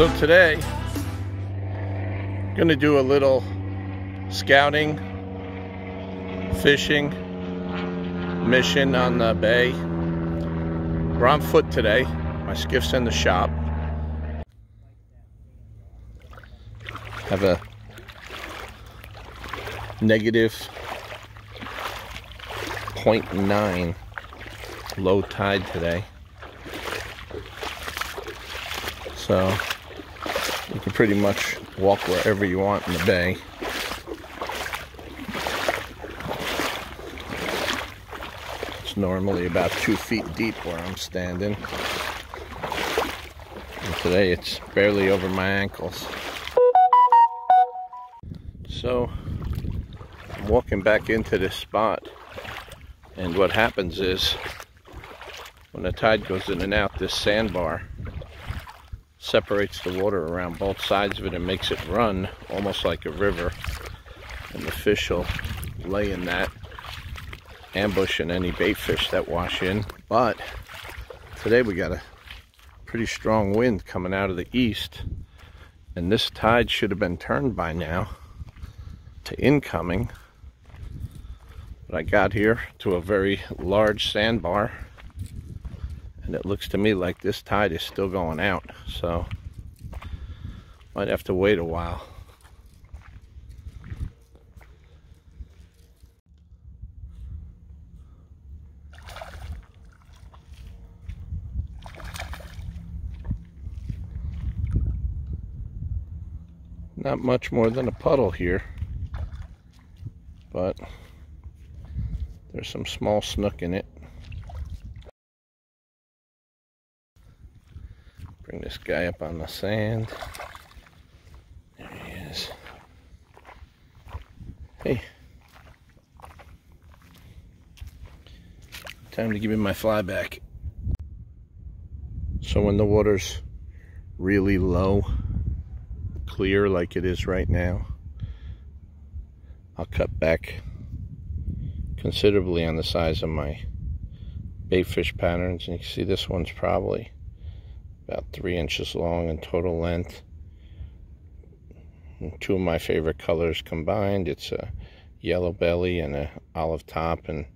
So today, I'm gonna do a little scouting, fishing mission on the bay. We're on foot today. My skiff's in the shop. Have a negative 0.9 low tide today. So you can pretty much walk wherever you want in the bay. It's normally about two feet deep where I'm standing. And today it's barely over my ankles. So I'm walking back into this spot and what happens is when the tide goes in and out this sandbar separates the water around both sides of it and makes it run almost like a river. And the fish will lay in that ambushing any bait fish that wash in. But today we got a pretty strong wind coming out of the east. And this tide should have been turned by now to incoming. But I got here to a very large sandbar and it looks to me like this tide is still going out so might have to wait a while. Not much more than a puddle here but there's some small snook in it Bring this guy up on the sand. There he is. Hey. Time to give him my fly back. So when the water's really low, clear like it is right now, I'll cut back considerably on the size of my bait fish patterns. And you can see this one's probably about three inches long in total length. And two of my favorite colors combined. It's a yellow belly and a olive top and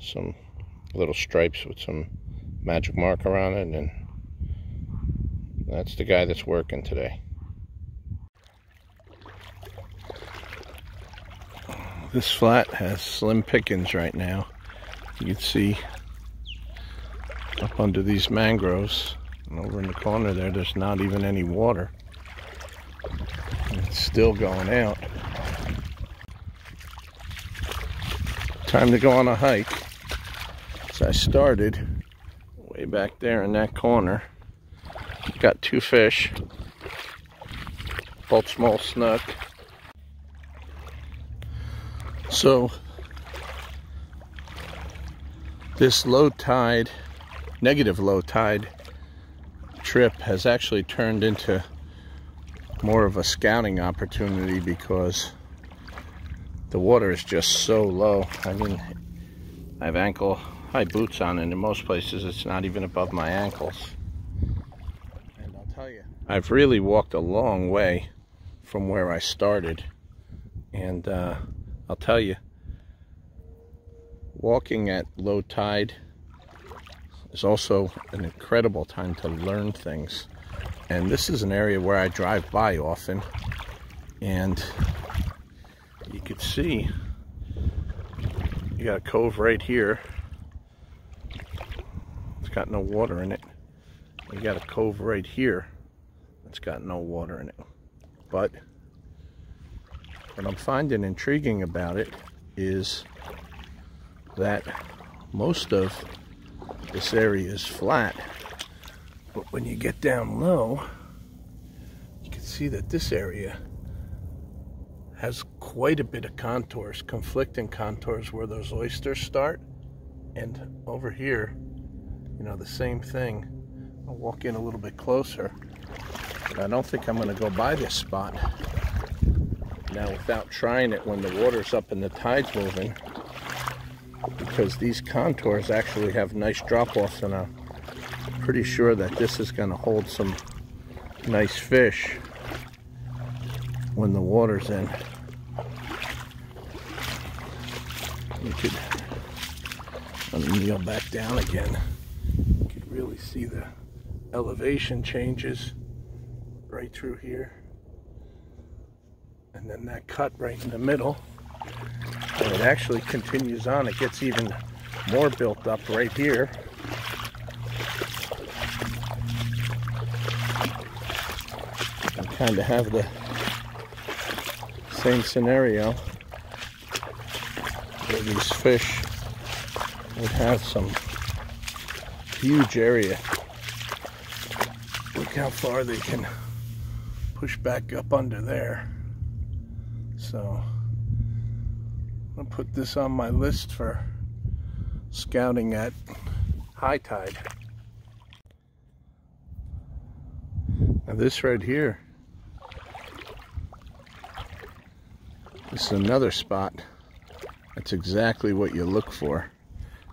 some little stripes with some magic marker on it and that's the guy that's working today. This flat has slim pickings right now. You can see up under these mangroves and over in the corner there, there's not even any water. It's still going out. Time to go on a hike. So I started way back there in that corner. Got two fish, both small snook. So this low tide, negative low tide trip has actually turned into more of a scouting opportunity because the water is just so low. I mean, I have ankle high boots on and in most places it's not even above my ankles. And I'll tell you, I've really walked a long way from where I started. And uh, I'll tell you, walking at low tide is also an incredible time to learn things. And this is an area where I drive by often. And you can see you got a cove right here. It's got no water in it. You got a cove right here that's got no water in it. But what I'm finding intriguing about it is that most of this area is flat. But when you get down low, you can see that this area has quite a bit of contours, conflicting contours where those oysters start. And over here, you know, the same thing. I'll walk in a little bit closer. But I don't think I'm gonna go by this spot. Now without trying it when the water's up and the tide's moving, because these contours actually have nice drop-offs and I'm pretty sure that this is going to hold some nice fish when the water's in. You could let me kneel back down again. You could really see the elevation changes right through here. And then that cut right in the middle. And it actually continues on. It gets even more built up right here. And kind of have the same scenario where these fish would have some huge area. Look how far they can push back up under there. So Put this on my list for scouting at high tide. Now this right here, this is another spot. That's exactly what you look for.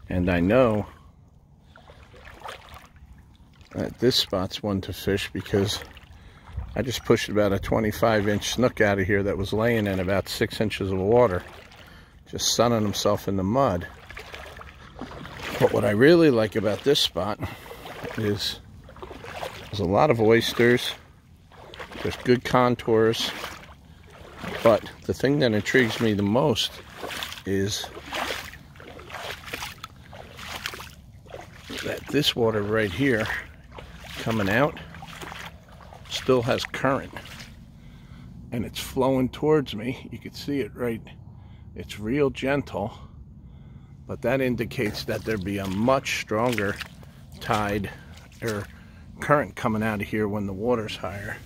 And I know that this spot's one to fish because I just pushed about a 25 inch snook out of here that was laying in about six inches of water. Just sunning himself in the mud. But what I really like about this spot is there's a lot of oysters. There's good contours. But the thing that intrigues me the most is that this water right here coming out still has current and it's flowing towards me. You can see it right. It's real gentle but that indicates that there'd be a much stronger tide or current coming out of here when the water's higher.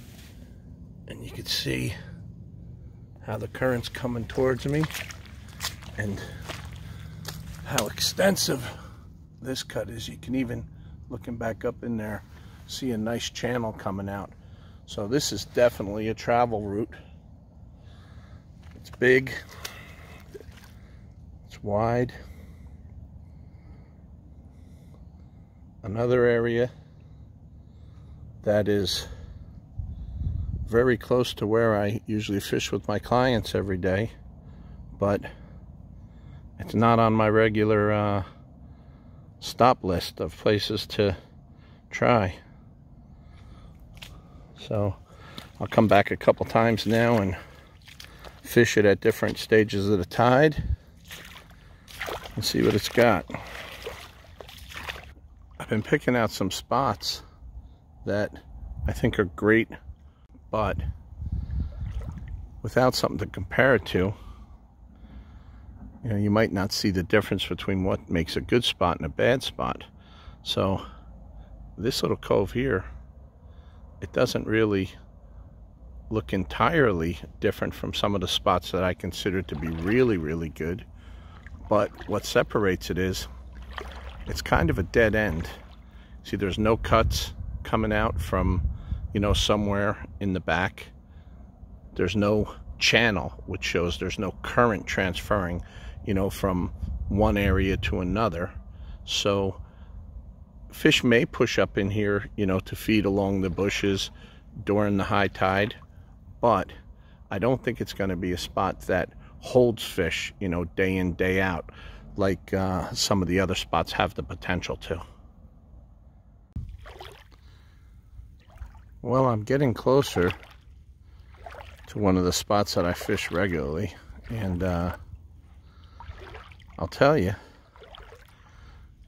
And you can see how the current's coming towards me and how extensive this cut is. You can even, looking back up in there, see a nice channel coming out. So this is definitely a travel route. It's big, wide. another area that is very close to where I usually fish with my clients every day but it's not on my regular uh, stop list of places to try so I'll come back a couple times now and fish it at different stages of the tide and see what it's got I've been picking out some spots that I think are great, but without something to compare it to, you know, you might not see the difference between what makes a good spot and a bad spot. So this little cove here, it doesn't really look entirely different from some of the spots that I consider to be really, really good. But what separates it is it's kind of a dead end. See, there's no cuts coming out from, you know, somewhere in the back. There's no channel, which shows there's no current transferring, you know, from one area to another. So fish may push up in here, you know, to feed along the bushes during the high tide, but I don't think it's going to be a spot that holds fish, you know, day in, day out like uh, some of the other spots have the potential to. Well, I'm getting closer to one of the spots that I fish regularly, and uh, I'll tell you,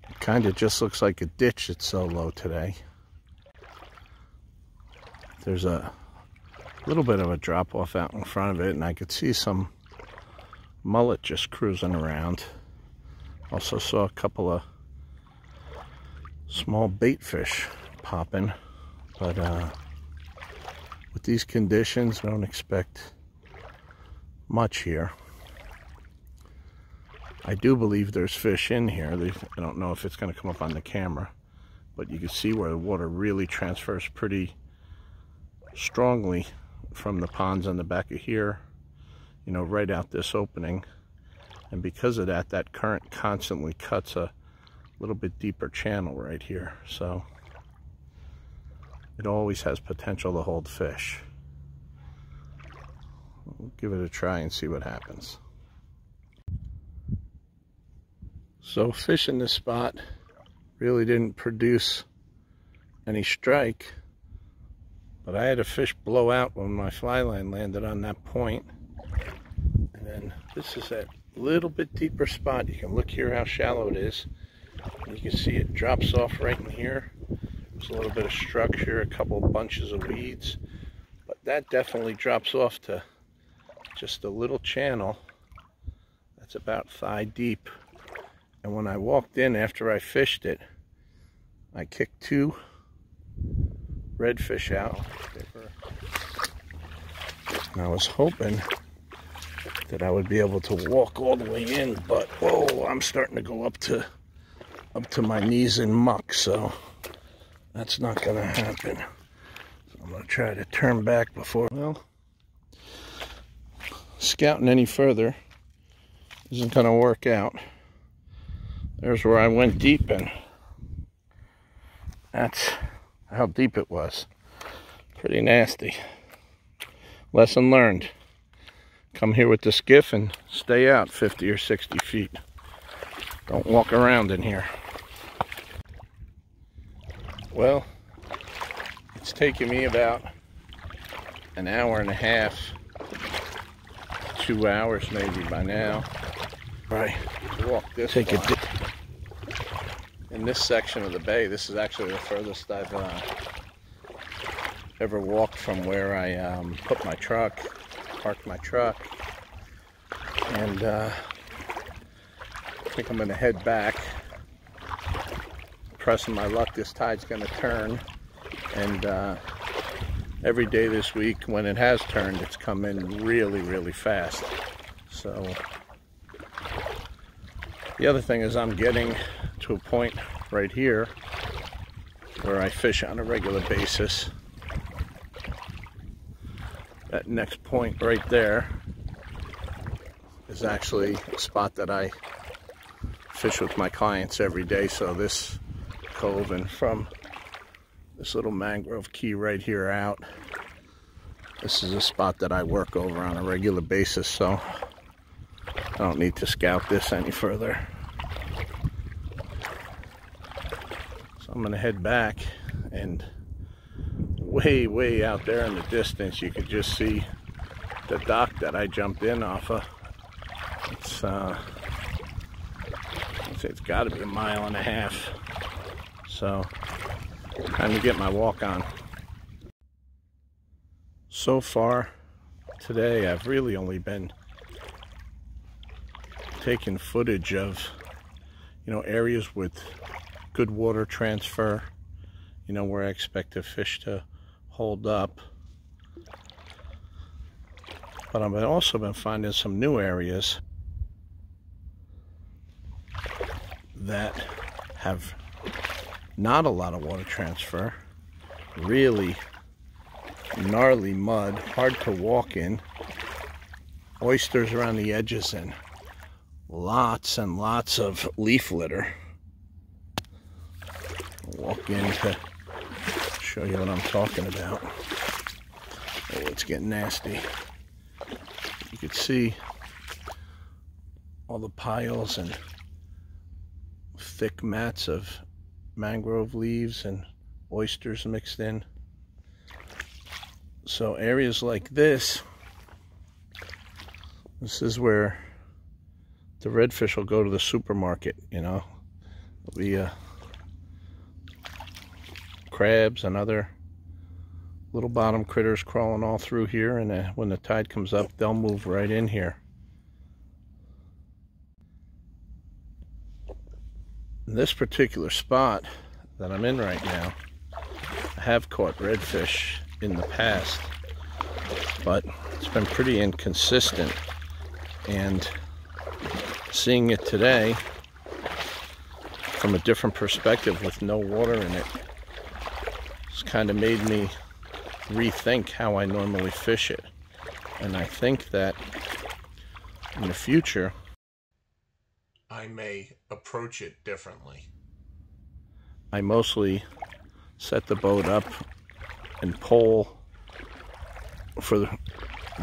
it kind of just looks like a ditch. It's so low today. There's a little bit of a drop off out in front of it, and I could see some mullet just cruising around. Also saw a couple of small bait fish popping, but uh, with these conditions, I don't expect much here. I do believe there's fish in here. I don't know if it's going to come up on the camera, but you can see where the water really transfers pretty strongly from the ponds on the back of here, you know, right out this opening and because of that that current constantly cuts a little bit deeper channel right here so it always has potential to hold fish. We'll give it a try and see what happens. So fishing in this spot really didn't produce any strike, but I had a fish blow out when my fly line landed on that point. This is that little bit deeper spot. You can look here how shallow it is. You can see it drops off right in here. There's a little bit of structure, a couple bunches of weeds, but that definitely drops off to just a little channel that's about thigh deep. And when I walked in after I fished it, I kicked two redfish out. And I was hoping that I would be able to walk all the way in, but whoa, I'm starting to go up to up to my knees in muck, so that's not to happen. So I'm to try to turn back before, well, scouting any further isn't to work out. There's where I went deep and that's how deep it was. Pretty nasty. Lesson learned. Come here with the skiff and stay out 50 or 60 feet. Don't walk around in here. Well, it's taken me about an hour and a half, two hours maybe by now. Right, walk this Take it in this section of the bay. This is actually the furthest I've uh, ever walked from where I um, put my truck, parked my truck, and uh, I think I'm going to head back. Pressing my luck this tide's going to turn. And uh, every day this week when it has turned it's come in really really fast. So the other thing is I'm getting to a point right here where I fish on a regular basis that next point right there is actually a spot that I fish with my clients every day. So this cove and from this little mangrove key right here out this is a spot that I work over on a regular basis. So I don't need to scout this any further. So I'm gonna head back and way way out there in the distance you could just see the dock that I jumped in off of it's uh it's got to be a mile and a half so, time to get my walk on. So far today, I've really only been taking footage of, you know, areas with good water transfer, you know, where I expect the fish to hold up. But I've also been finding some new areas that have not a lot of water transfer. Really gnarly mud, hard to walk in. Oysters around the edges and lots and lots of leaf litter. walk in to show you what I'm talking about. Oh, it's getting nasty. You can see all the piles and thick mats of mangrove leaves and oysters mixed in. So areas like this, this is where the redfish will go to the supermarket, you know. There'll be uh, crabs and other little bottom critters crawling all through here and uh, when the tide comes up they'll move right in here. this particular spot that I'm in right now, I have caught redfish in the past, but it's been pretty inconsistent. And seeing it today from a different perspective with no water in it, kind of made me rethink how I normally fish it. And I think that in the future, I may approach it differently. I mostly set the boat up and pole for the,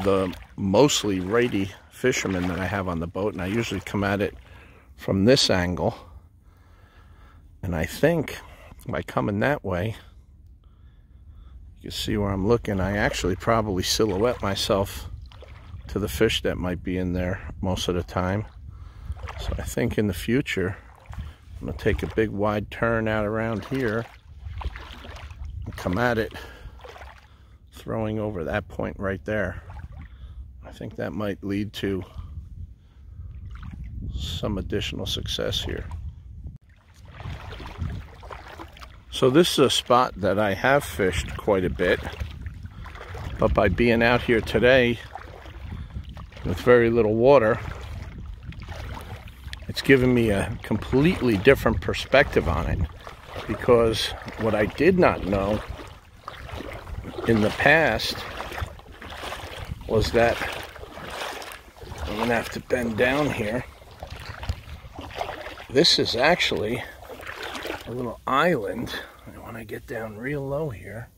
the mostly righty fishermen that I have on the boat. And I usually come at it from this angle. And I think by coming that way, you see where I'm looking. I actually probably silhouette myself to the fish that might be in there most of the time. So I think in the future, I'm gonna take a big wide turn out around here and come at it throwing over that point right there. I think that might lead to some additional success here. So this is a spot that I have fished quite a bit, but by being out here today with very little water, it's given me a completely different perspective on it because what I did not know in the past was that I'm gonna have to bend down here. This is actually a little island. And when I get down real low here,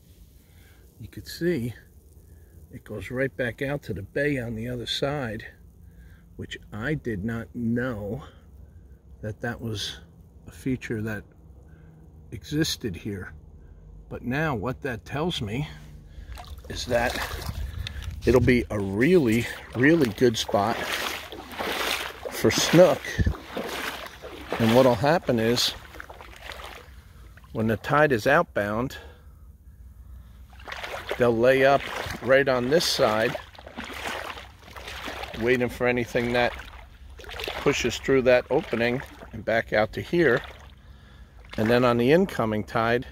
you can see it goes right back out to the bay on the other side, which I did not know that that was a feature that existed here. But now what that tells me is that it'll be a really, really good spot for snook. And what'll happen is when the tide is outbound, they'll lay up right on this side, waiting for anything that pushes through that opening and back out to here. And then on the incoming tide,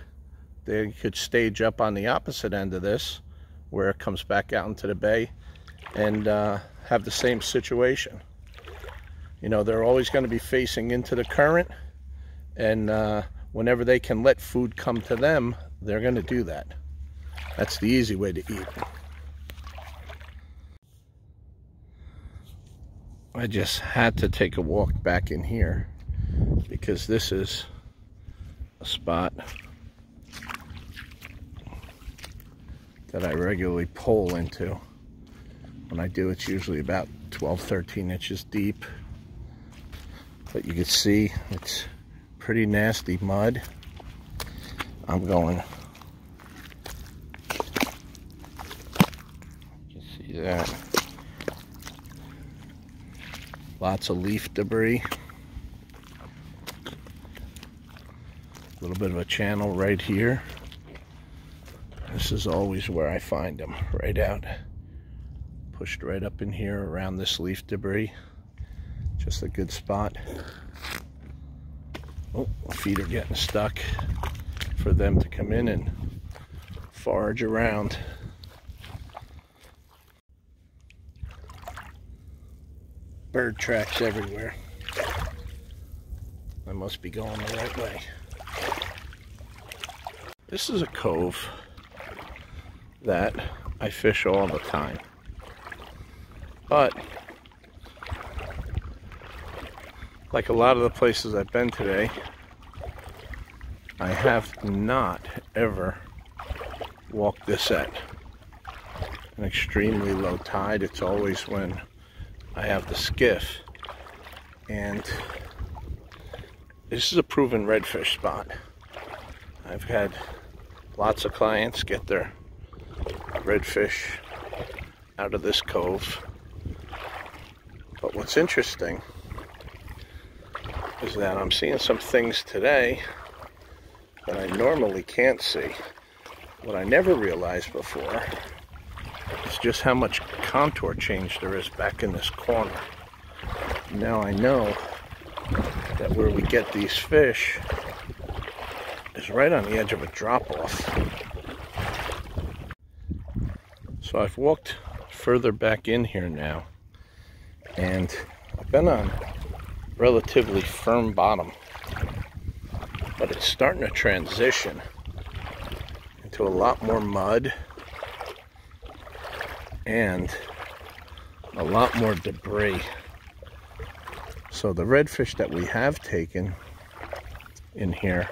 they could stage up on the opposite end of this where it comes back out into the bay and uh, have the same situation. You know, they're always going to be facing into the current and uh, whenever they can let food come to them, they're going to do that. That's the easy way to eat. I just had to take a walk back in here because this is a spot that I regularly pole into. When I do, it's usually about 12, 13 inches deep. But you can see it's pretty nasty mud. I'm going. You see that? Lots of leaf debris. A little bit of a channel right here. This is always where I find them, right out. Pushed right up in here around this leaf debris. Just a good spot. Oh, feet are getting stuck for them to come in and forage around. Bird tracks everywhere. I must be going the right way. This is a cove that I fish all the time. But, like a lot of the places I've been today, I have not ever walked this at an extremely low tide. It's always when I have the skiff. And this is a proven redfish spot. I've had lots of clients get their redfish out of this cove. But what's interesting is that I'm seeing some things today that I normally can't see. What I never realized before is just how much contour change there is back in this corner. Now I know that where we get these fish is right on the edge of a drop-off. So I've walked further back in here now and I've been on relatively firm bottom but it's starting to transition into a lot more mud and a lot more debris. So the redfish that we have taken in here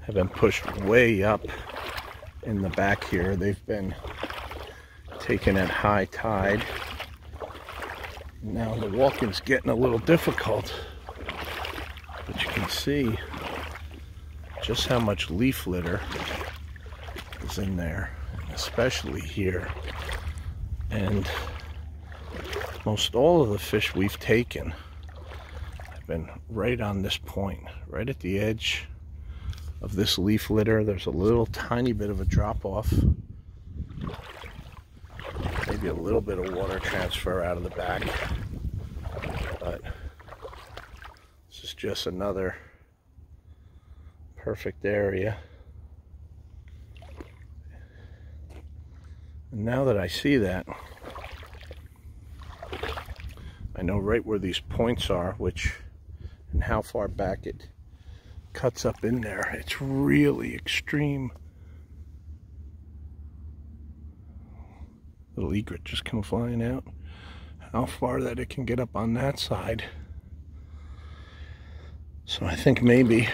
have been pushed way up in the back here. They've been taken at high tide. Now the walking's getting a little difficult, but you can see just how much leaf litter is in there, especially here. And most all of the fish we've taken have been right on this point, right at the edge of this leaf litter. There's a little tiny bit of a drop off. Little bit of water transfer out of the back. But this is just another perfect area. And now that I see that, I know right where these points are, which and how far back it cuts up in there. It's really extreme. Little egret just come flying out. How far that it can get up on that side. So I think maybe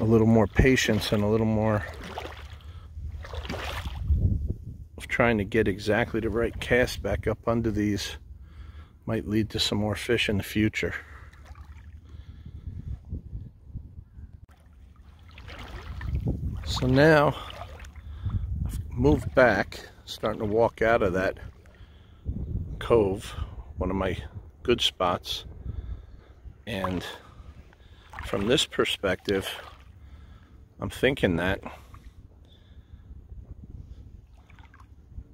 a little more patience and a little more of trying to get exactly the right cast back up under these might lead to some more fish in the future. So now moved back, starting to walk out of that cove, one of my good spots. And from this perspective, I'm thinking that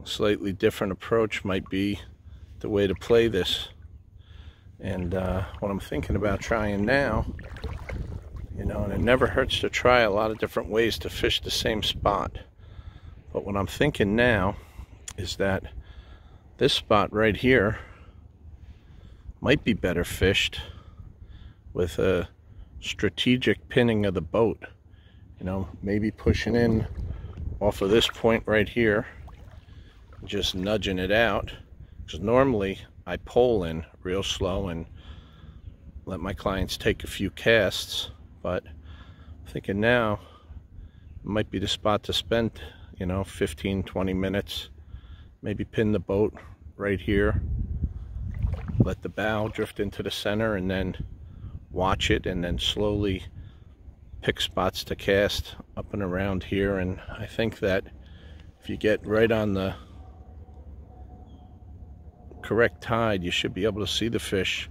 a slightly different approach might be the way to play this. And uh, what I'm thinking about trying now you know, and it never hurts to try a lot of different ways to fish the same spot. But what I'm thinking now is that this spot right here might be better fished with a strategic pinning of the boat. You know, maybe pushing in off of this point right here, just nudging it out. Because normally I pole in real slow and let my clients take a few casts but I'm thinking now it might be the spot to spend you know 15 20 minutes. Maybe pin the boat right here. Let the bow drift into the center and then watch it and then slowly pick spots to cast up and around here. And I think that if you get right on the correct tide you should be able to see the fish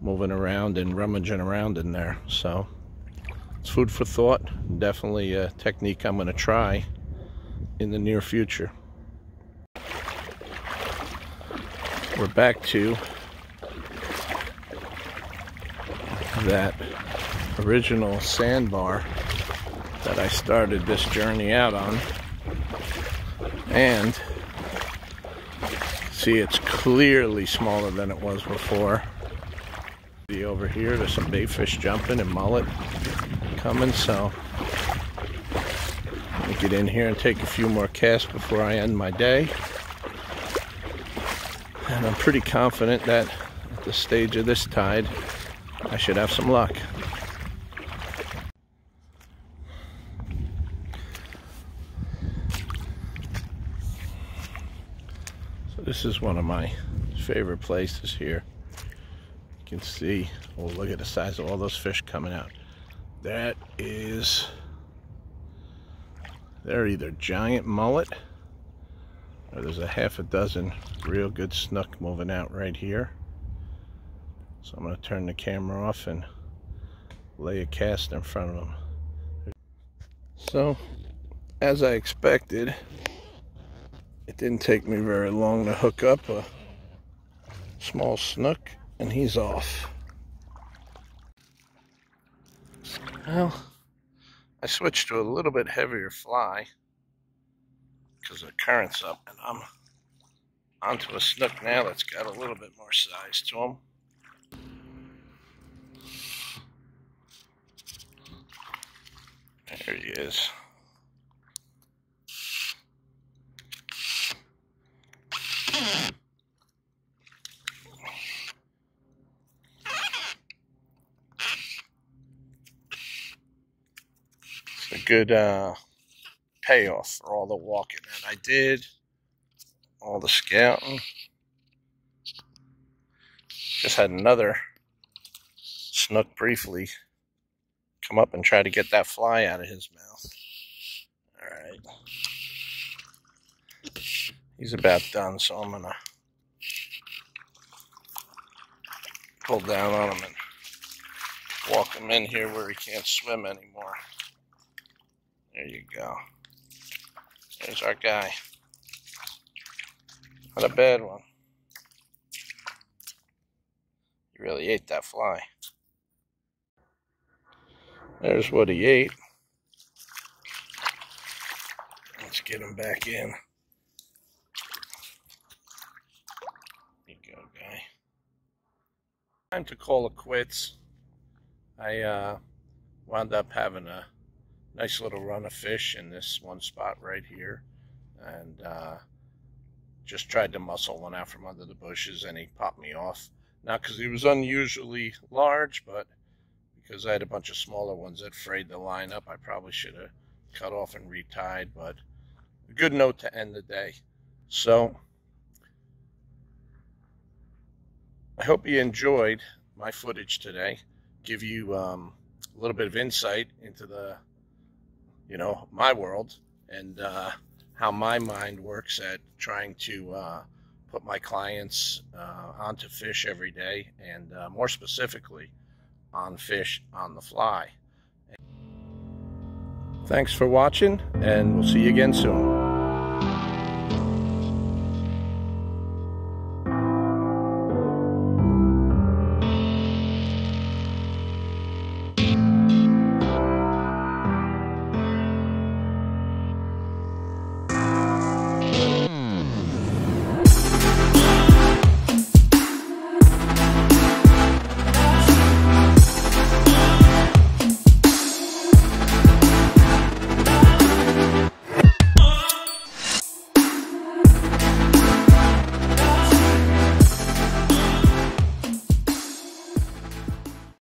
moving around and rummaging around in there. So it's food for thought. Definitely a technique I'm going to try in the near future. We're back to that original sandbar that I started this journey out on. And see it's clearly smaller than it was before. Over here, there's some bait fish jumping and mullet coming, so get in here and take a few more casts before I end my day. And I'm pretty confident that at the stage of this tide, I should have some luck. So this is one of my favorite places here. You can see, oh look at the size of all those fish coming out. That is, they're either giant mullet or there's a half a dozen real good snook moving out right here. So I'm going to turn the camera off and lay a cast in front of them. So, as I expected, it didn't take me very long to hook up a small snook and he's off. Well, I switched to a little bit heavier fly because the current's up and I'm onto a snook now that's got a little bit more size to him. There he is. Good uh, payoff for all the walking that I did, all the scouting. Just had another snook briefly come up and try to get that fly out of his mouth. All right. He's about done, so I'm going to pull down on him and walk him in here where he can't swim anymore. There you go. There's our guy. Not a bad one. He really ate that fly. There's what he ate. Let's get him back in. There you go, guy. Time to call it quits. I uh, wound up having a nice little run of fish in this one spot right here. And uh, just tried to muscle one out from under the bushes and he popped me off. Not because he was unusually large, but because I had a bunch of smaller ones that frayed the line up. I probably should have cut off and retied, but a good note to end the day. So, I hope you enjoyed my footage today. Give you um, a little bit of insight into the, you know, my world and uh, how my mind works at trying to uh, put my clients uh, onto fish every day, and uh, more specifically, on fish on the fly. Thanks for watching, and we'll see you again soon.